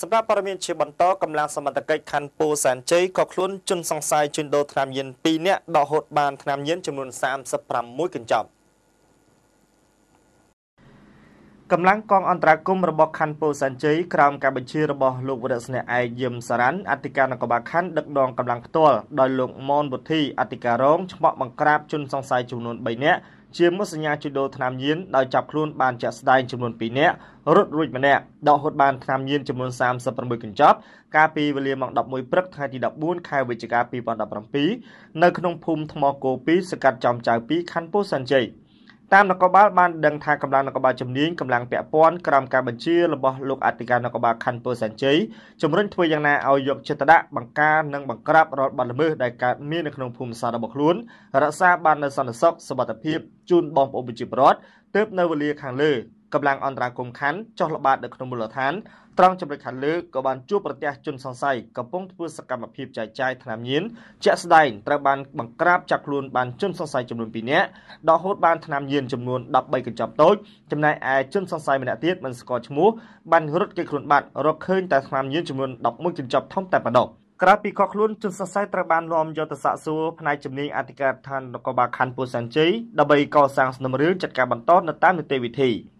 សម្រាប់ព័ត៌មានជាបន្តកម្លាំងសមត្ថកិច្ចខណ្ឌពោធិ៍សែនជ័យក៏ខ្លួនជនសង្ស័យជួញដូរថ្នាំញៀន2នាក់ដកហូតបានថ្នាំញៀនចំនួន36កញ្ចប់ កម្លាំងកងអន្តរាគមរបស់ខណ្ឌពោធិ៍សែនជ័យក្រោមការបញ្ជារបស់លោកវរៈស្នេហ៍ឯកយឹមសារ៉ាន់អធិការនគរបាលខណ្ឌដឹកនាំកម្លាំងផ្ទាល់ដោយលោកមនវុធីអធិការរងឆ្មក់បង្ក្រាបជនសង្ស័យចំនួន3នាក់ជាមុខសញ្ញាជួញដូរថ្នាំញៀនដោយចាប់ខ្លួនបានជាក់ស្ដែងចំនួន2នាក់រត់រួចម្នាក់ដកហូតបានថ្នាំញៀនចំនួន36កញ្ចប់កាលពីវេលាម៉ោង11ព្រឹកថ្ងៃទី14ខែវិច្ឆិកា2017នៅក្នុងភូមិថ្មគោ2សកាត់ចំចៅ2ខណ្ឌពោធិ៍សែនជ័យ តាមនគរបាលបានដឹងថាកម្លាំងនគរបាលជំនាញកម្លាំងពាក់ព័ន្ធក្រោមការបញ្ជារបស់លោកអធិការនគរបាលខណ្ឌពោធិ៍សែនជ័យជំរុញធ្វើយ៉ាងណាឲ្យយកចិត្តដាក់បង្ការនិងបង្ក្រាបរាល់បទល្មើសដែលកើតមាននៅក្នុងភូមិសាស្ត្ររបស់ខ្លួនរក្សាបាននូវសន្តិសុខសុវត្ថិភាពជូនបងប្អូនប្រជាពលរដ្ឋទើបនៅវេលាខាងលើ កម្លាំងអន្តរាគមន៍ខណ្ឌចុះល្បាតនៅក្នុងមូលដ្ឋានត្រង់ចំណុចខាងលើក៏បានជួបប្រទះជនសង្ស័យកំពុងធ្វើសកម្មភាពចែកចាយថ្នាំញៀនជាក់ស្ដែងត្រូវបានបង្ក្រាបចាប់ខ្លួនបានជនសង្ស័យចំនួន2នាក់ដកហូតបានថ្នាំញៀនចំនួន13កញ្ចប់តូចចំណែកឯជនសង្ស័យម្នាក់ទៀតមិនស្គាល់ឈ្មោះបានរត់គេចខ្លួនបាត់រកឃើញតែថ្នាំញៀនចំនួន11កញ្ចប់ធំតែប៉ុណ្ណោះក្រៅពីកកខ្លួនជនសរសៃត្រូវបាននាំយកទៅសាកសួរផ្នែកជំនាញអធិការដ្ឋាននគរបាលខណ្ឌពោធិ៍សែនជ័យដើម្បីកសាងសំណុំរឿងចាត់ការបន្តនៅតាមនីតិវិធី។